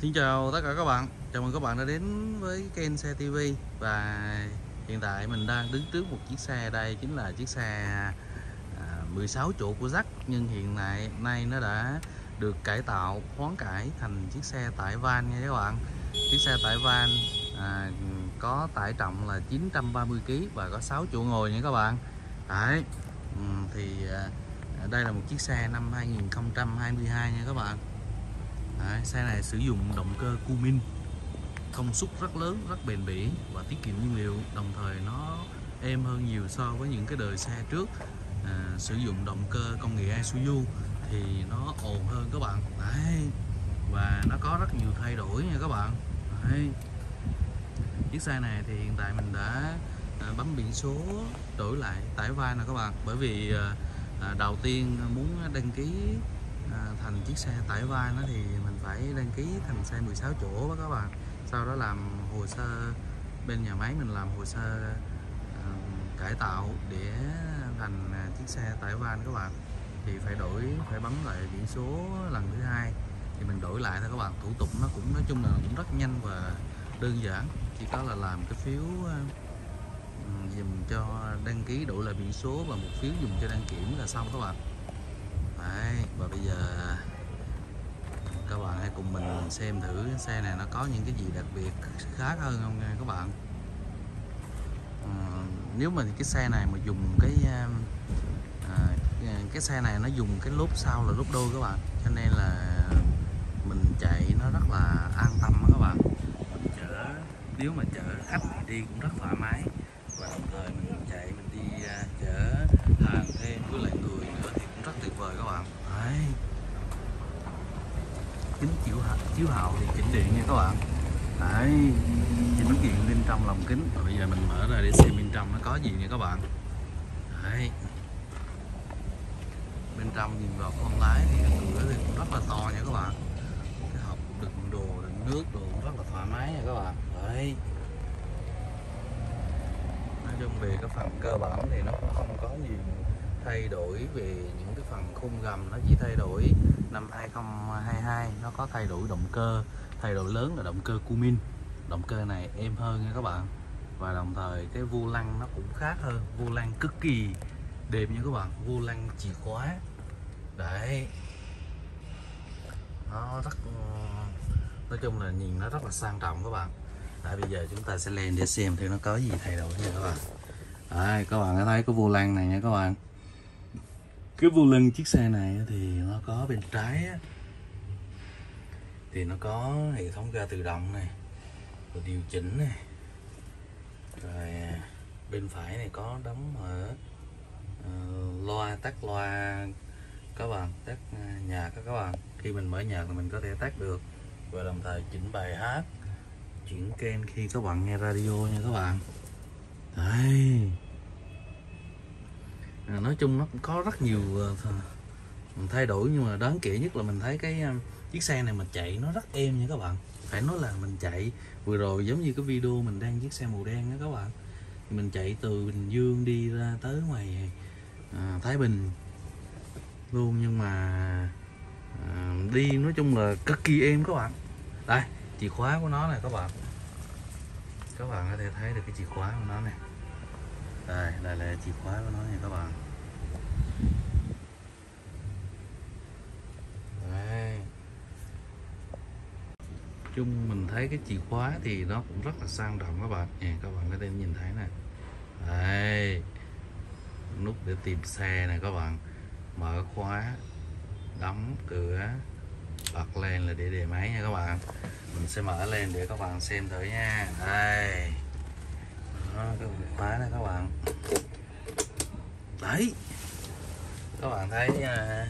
Xin chào tất cả các bạn. Chào mừng các bạn đã đến với kênh xe TV Và hiện tại mình đang đứng trước một chiếc xe. Đây Chính là chiếc xe à, 16 chỗ của Zack Nhưng hiện tại nay nó đã được cải tạo khoán cải thành chiếc xe tải van nha các bạn. Chiếc xe tải van à, có tải trọng là 930kg và có 6 chỗ ngồi nha các bạn. Đấy. Ừ, thì à, đây là một chiếc xe năm 2022 nha các bạn. Đấy, xe này sử dụng động cơ Cumin công suất rất lớn, rất bền bỉ và tiết kiệm nhiên liệu. Đồng thời nó êm hơn nhiều so với những cái đời xe trước. À, sử dụng động cơ công nghệ Isuzu thì nó ồn hơn các bạn. Đấy. và nó có rất nhiều thay đổi nha các bạn. Đấy. chiếc xe này thì hiện tại mình đã à, bấm biển số đổi lại tải van nè các bạn. Bởi vì à, à, đầu tiên muốn đăng ký thành chiếc xe tải van đó thì mình phải đăng ký thành xe 16 chỗ đó các bạn. Sau đó làm hồ sơ bên nhà máy mình làm hồ sơ ờ, cải tạo để thành à, chiếc xe tải van các bạn. Thì phải đổi phải bấm lại biển số lần thứ hai. Thì mình đổi lại thôi các bạn. Thủ tục nó cũng nói chung là cũng rất nhanh và đơn giản. Chỉ có là làm cái phiếu uh, dùm cho đăng ký đổi lại biển số và một phiếu dùng cho đăng kiểm là xong các bạn. Đấy, và bây giờ ừ, các bạn hãy cùng mình xem thử xe này nó có những cái gì đặc biệt khác hơn không nha các bạn? À, nếu mà cái xe này mà dùng cái à, cái xe này nó dùng cái lốp sau là lốp đôi các bạn cho nên là mình chạy nó rất là an tâm đó các bạn. Mình chở nếu mà chở khách thì đi cũng rất thoải mái. Và đồng thời mình chạy mình đi uh, chở hàng thêm với lại người nữa thì cũng rất tuyệt vời các bạn Đấy kính chiếu hậu, chiếu hậu thì chỉnh điện nha các bạn. Đấy. chỉnh điện bên trong lòng kính. Và bây giờ mình mở ra để xem bên trong nó có gì nha các bạn. Đấy. bên trong nhìn vào con lái thì cái cửa thì cũng rất là to nha các bạn. Cái hộp đựng đồ đựng nước đồ cũng rất là thoải mái nha các bạn. Đấy. Nói chung về cái phần cơ bản thì nó cũng không có nhiều thay đổi về những cái phần khung gầm nó chỉ thay đổi năm 2022 nó có thay đổi động cơ thay đổi lớn là động cơ Cumin động cơ này êm hơn nha các bạn. Và đồng thời cái vô lăng nó cũng khác hơn vô lăng cực kỳ đẹp nha các bạn. Vô lăng chìa khóa. Đấy. Nó rất nói chung là nhìn nó rất là sang trọng các bạn. Đấy, bây giờ chúng ta sẽ lên để xem thì nó có gì thay đổi nha các bạn. Đấy, các bạn có thấy cái vô lăng này nha các bạn cái vô lăng chiếc xe này thì nó có bên trái á, thì nó có hệ thống ga tự động này rồi điều chỉnh này. Rồi à, bên phải này có đóng mở uh, ờ, loa tắt loa các bạn tắt à, nhạc các bạn khi mình mở nhạc thì mình có thể tắt được. Và đồng thời chỉnh bài hát chuyển kênh khi các bạn nghe radio nha các bạn. Đấy à, nói chung nó cũng có rất nhiều uh, thay đổi nhưng mà đáng kể nhất là mình thấy cái chiếc xe này mà chạy nó rất êm nha các bạn. Phải nói là mình chạy vừa rồi giống như cái video mình đang chiếc xe màu đen đó các bạn. Mình chạy từ Bình Dương đi ra tới ngoài à, Thái Bình luôn nhưng mà à, đi nói chung là cực kỳ êm các bạn. Đây chìa khóa của nó này các bạn. Các bạn có thể thấy được cái chìa khóa của nó này đây đây là chìa khóa của nó nha các bạn. Đây chung mình thấy cái chìa khóa thì nó cũng rất là sang trọng các bạn. Nè, các bạn có thể nhìn thấy nè. Đây nút để tìm xe này các bạn. Mở khóa, đóng cửa, bật lên là để đề máy nha các bạn. Mình sẽ mở lên để các bạn xem thử nha. Đây đó, cái khóa này các bạn. Đấy. Các bạn thấy à,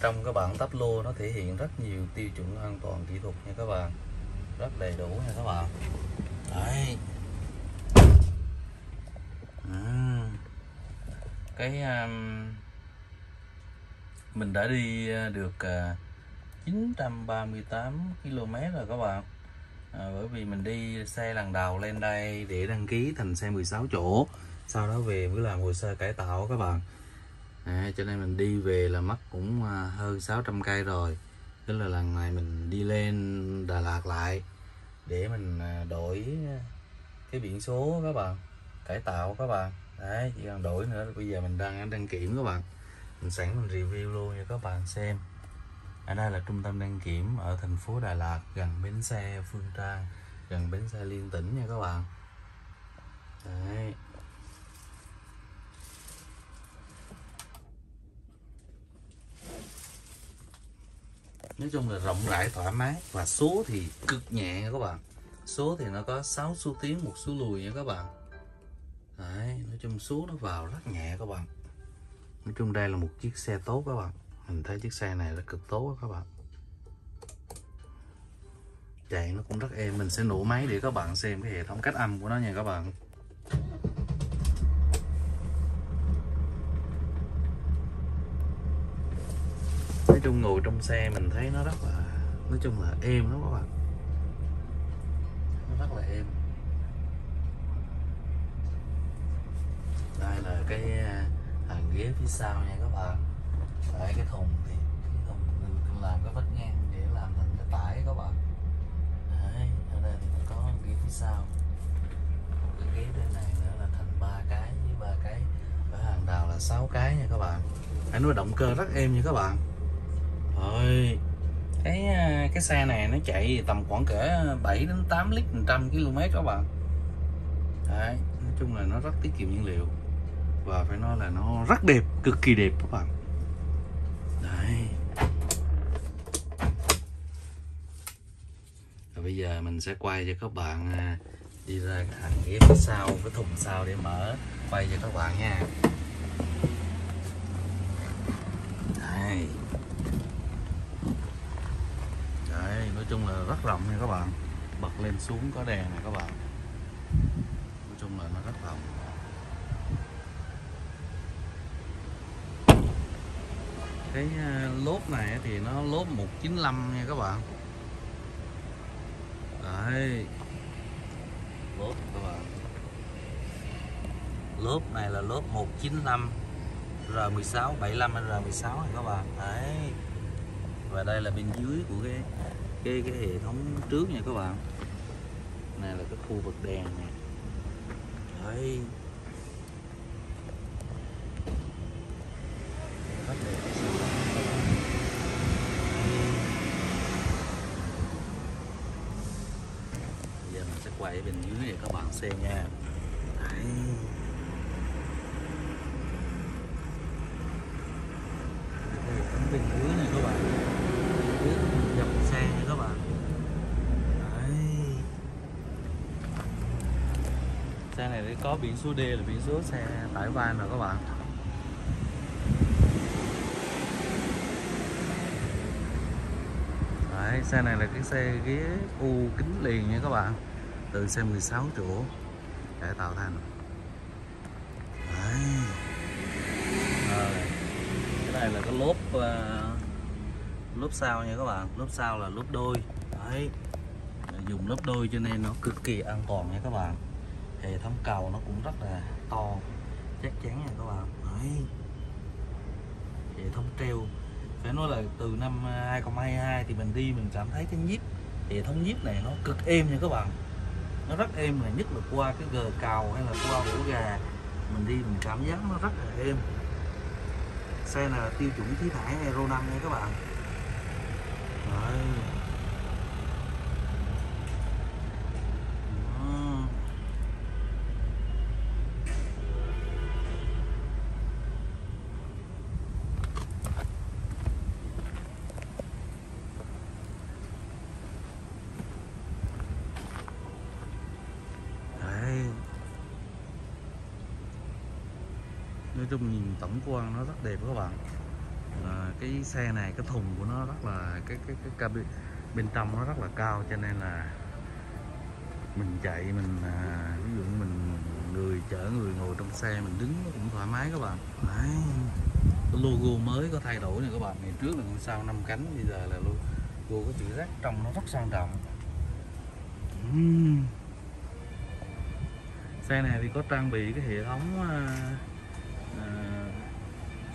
trong cái bản tắp lô nó thể hiện rất nhiều tiêu chuẩn an toàn kỹ thuật nha các bạn. Rất đầy đủ nha các bạn. Đấy. À. cái à, mình đã đi à, được à, 938 km rồi các bạn à, bởi vì mình đi xe lần đầu lên đây để đăng ký thành xe 16 chỗ sau đó về mới làm hồ sơ cải tạo các bạn. À, cho nên mình đi về là mất cũng à, hơn 600 cây rồi. Tức là lần này mình đi lên Đà Lạt lại để mình à, đổi cái biển số các bạn cải tạo các bạn. Đấy chỉ cần đổi nữa bây giờ mình đang đăng kiểm các bạn. Mình sẵn mình review luôn cho các bạn xem ở đây là trung tâm đăng kiểm ở thành phố Đà Lạt gần bến xe Phương Trang gần bến xe Liên Tỉnh nha các bạn. Đấy. Nói chung là rộng rãi thoải mái và số thì cực nhẹ nha các bạn. Số thì nó có 6 số tiến một số lùi nha các bạn. Đấy, nói chung số nó vào rất nhẹ các bạn. Nói chung đây là một chiếc xe tốt các bạn mình thấy chiếc xe này rất cực tốt các bạn. Chạy nó cũng rất êm, mình sẽ nổ máy để các bạn xem cái hệ thống cách âm của nó nha các bạn. Nói chung ngồi trong xe mình thấy nó rất là, nói chung là êm lắm các bạn. Nó rất là êm. Đây là cái à, hàng ghế phía sau nha các bạn. Đấy, cái thùng thì cái thùng mình làm cái vách ngang để làm thành cái tải các bạn. Đấy, ở đây thì cũng có ghế phía sau. Một cái ghế bên này nữa là thành ba cái với ba cái ở hàng đào là 6 cái nha các bạn. Anh nói động cơ rất êm nha các bạn. Rồi cái à, cái xe này nó chạy tầm khoảng cỡ 7 đến 8 lít 100 km các bạn. Đấy nói chung là nó rất tiết kiệm nhiên liệu. Và phải nói là nó rất đẹp cực kỳ đẹp các bạn đấy. Rồi bây giờ mình sẽ quay cho các bạn à, đi ra cái hàng ghế phía sau, cái thùng sau để mở. Quay cho các bạn nha. Đây đấy, nói chung là rất rộng nha các bạn. Bật lên xuống có đèn này các bạn. Nói chung là nó rất rộng. Cái ờ, lốp này thì nó lốp 195 nha các bạn. Đấy. Lốp, các bạn. Lốp này là lốp 195 R16 75 R16 này các bạn. Đấy. Và đây là bên dưới của cái cái cái hệ thống trước nha các bạn. Này là cái khu vực đèn nè. Đấy rất đẹp bây giờ mình sẽ quay ở bên xe nha. Đấy. Đây tấm bình dưới này các bạn. Dưới dập xe nha các bạn. Đấy. Xe này có biển số D là biển số xe tải van rồi các bạn. Đấy, xe này là cái xe ghế u kính liền nha các bạn từ xe 16 chỗ để tạo thành Đấy. Rồi. cái này là cái lốp uh, lốp sau nha các bạn lốp sau là lốp đôi Đấy. dùng lốp đôi cho nên nó cực kỳ an toàn nha các bạn hệ thống cầu nó cũng rất là to chắc chắn nha các bạn Đấy. hệ thống treo phải nói là từ năm ờ, 2022 thì mình đi mình cảm thấy cái nhíp hệ thống nhíp này nó cực êm nha các bạn nó rất êm là nhất là qua cái gờ cầu hay là qua hũ gà. Mình đi mình cảm giác nó rất là êm. Xe này là tiêu chuẩn khí thải Euro 5 nha các bạn. Đấy. Quang quan nó rất đẹp các bạn à, cái xe này cái thùng của nó rất là cái cái cái cabin bên trong nó rất là cao cho nên là mình chạy mình à, ví dụ mình người chở người ngồi trong xe mình đứng nó cũng thoải mái các bạn Đấy. cái logo mới có thay đổi này các bạn ngày trước là con sao năm cánh bây giờ là logo có chữ rác trong nó rất sang trọng Uhm. xe này thì có trang bị cái hệ thống à, à,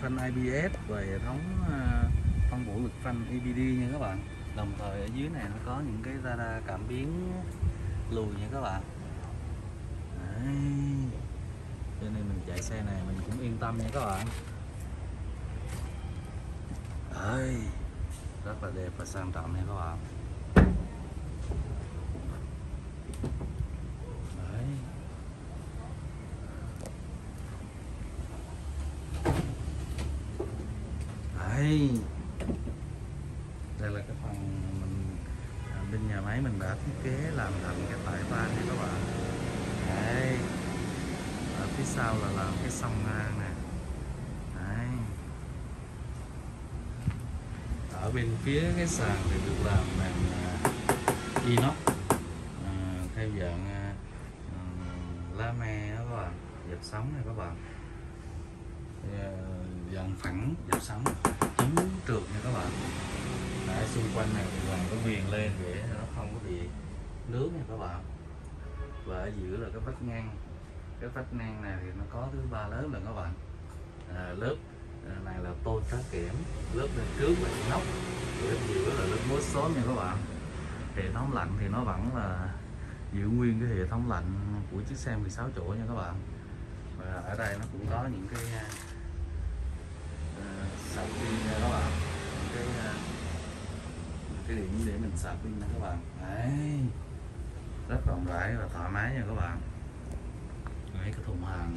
phanh ABS và hệ thống ờ, phân bổ lực phanh EBD nha các bạn đồng thời ở dưới này nó có những cái radar cảm biến lùi nha các bạn Đấy. cho nên mình chạy xe này mình cũng yên tâm nha các bạn Đấy. rất là đẹp và sang trọng nha các bạn Đấy đây. Đây là cái phần mình à, bên nhà máy mình đã thiết kế làm thành cái tại van nha các bạn. Đấy. ở phía sau là làm cái sông ngang nè. Đấy. ở bên phía cái sàn thì được làm bằng à, inox. À, theo dạng à, à lá me đó các bạn. Dập sóng này các bạn. À, dọn phẳng dập sóng chống trượt nha các bạn. Đấy, xung quanh này thì làm cái viền lên để nó không có bị nước nha các bạn. Và ở giữa là cái vách ngang cái vách ngang này thì nó có thứ ba lớp là các bạn. À, lớp à, này là tôn cá kẽm. Lớp bên trước là nóc. Lớp giữa là lớp mối xốp nha các bạn. Hệ thống lạnh thì nó vẫn là giữ nguyên cái hệ thống lạnh của chiếc xe 16 chỗ nha các bạn. Và ở đây nó cũng có những cái uh, sạc pin nha các bạn những cái uh, cái điểm để mình sạc pin nha các bạn. Đấy. Rất rộng rãi và thoải mái nha các bạn. Đấy, cái thùng hàng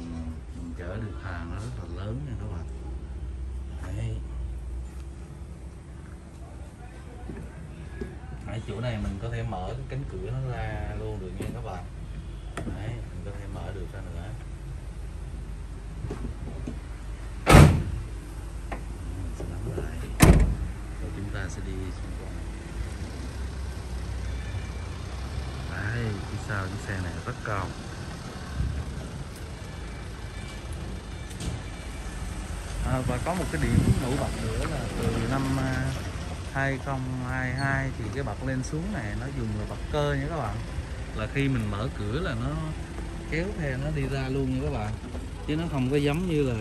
mình chở được hàng nó rất là lớn nha các bạn. Đấy. Ở chỗ này mình có thể mở cái cánh cửa nó ra luôn được nha các bạn. Đấy, mình có thể mở được ra nữa. Sẽ đóng lại. Rồi chúng ta sẽ đi xung quanh đấy phía sau chiếc xe này rất cao à, và có một cái điểm nổi bật nữa là từ năm à, 2022 thì cái bật lên xuống này nó dùng là bật cơ nha các bạn. Là khi mình mở cửa là nó kéo theo nó đi ra luôn nha các bạn. Chứ nó không có giống như là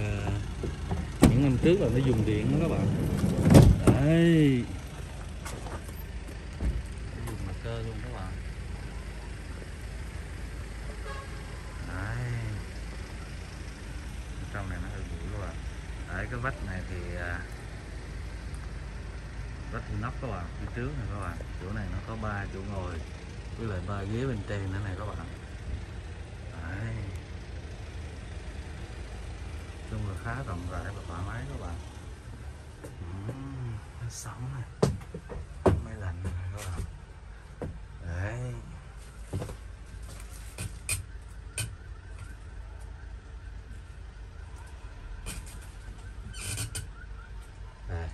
những năm trước là nó dùng điện đó các bạn. Đấy. Dùng bật cơ luôn các bạn đấy trong này nó hơi bụi các bạn đấy cái vách này thì à, vách vách inox các bạn phía trước này các bạn. Chỗ này nó có ba chỗ ngồi với lại ba ghế bên trên nữa này các bạn. Đấy. chung là khá rộng rãi và thoải mái các bạn. Uhm, nó sống này máy lạnh này các bạn đấy đây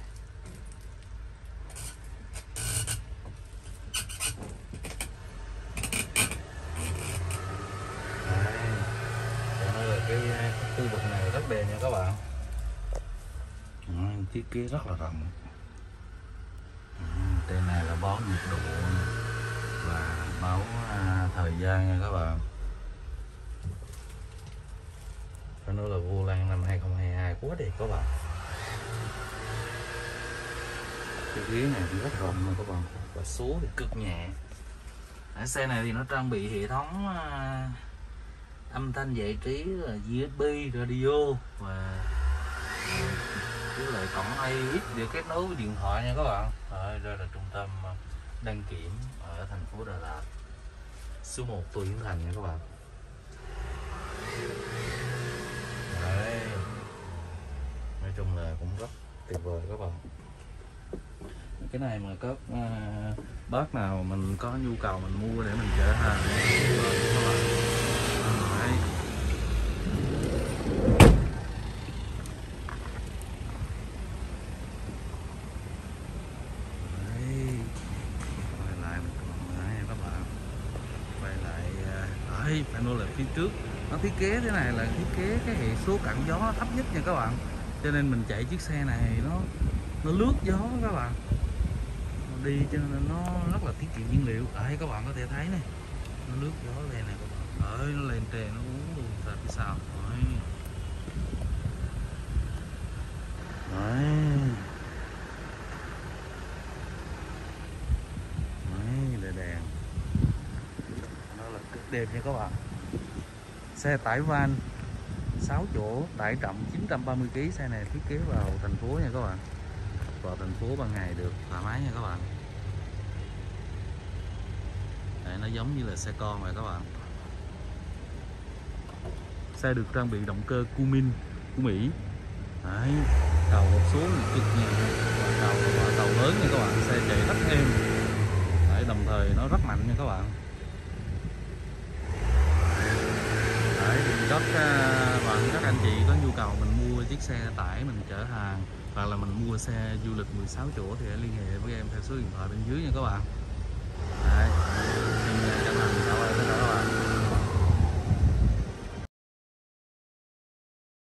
Đấy. Cho nên là cái, cái khu vực này rất đẹp nha các bạn Đấy, thiết kế rất là rộng. Ừ, tên này là báo nhiệt độ và báo à, thời gian nha các bạn. Phải nói là vô lan năm 2022 quá đẹp các bạn. Cái ghế này thì rất rộng nha các bạn. Và số thì cực nhẹ. Ở xe này thì nó trang bị hệ thống à, âm thanh giải trí là USB radio và với hay cổng AX để kết nối với điện thoại nha các bạn. À, đây là trung tâm ờ, đăng kiểm ở thành phố Đà Lạt. Số 1 Tô Hiến Thành nha các bạn. Đấy. nói chung là cũng rất tuyệt vời các bạn. Cái này mà có uh, ờ, bác nào mình có nhu cầu mình mua để mình chở hàng các bạn. Đấy. Đấy. quay lại một lần nữa nha các bạn quay lại à, đấy phải nói là phía trước. Nó thiết kế thế này là thiết kế cái hệ số cản gió thấp nhất nha các bạn. Cho nên mình chạy chiếc xe này nó nó lướt gió các bạn. Nó đi cho nên nó rất là tiết kiệm nhiên liệu. À, đấy các bạn có thể thấy này nó lướt gió đây này các bạn. Ơi nó lên trời nó uống luôn sao sau đấy. đấy đẹp nha các bạn. Xe tải van 6 chỗ tải trọng 930 kg xe này thiết kế vào thành phố nha các bạn. Vào thành phố ban ngày được thoải mái nha các bạn. Đấy, nó giống như là xe con vậy các bạn. Xe được trang bị động cơ Cummins của Mỹ. Đấy, cầu hộp số cực nhẹ. Cầu cầu lớn nha các bạn. Xe chạy rất êm. Đấy, đồng thời nó rất mạnh nha các bạn. Đấy, thì rất ờ, bạn các anh chị có nhu cầu mình mua chiếc xe tải mình chở hàng hoặc là mình mua xe du lịch 16 chỗ thì hãy liên hệ với em theo số điện thoại bên dưới nha các bạn Đấy.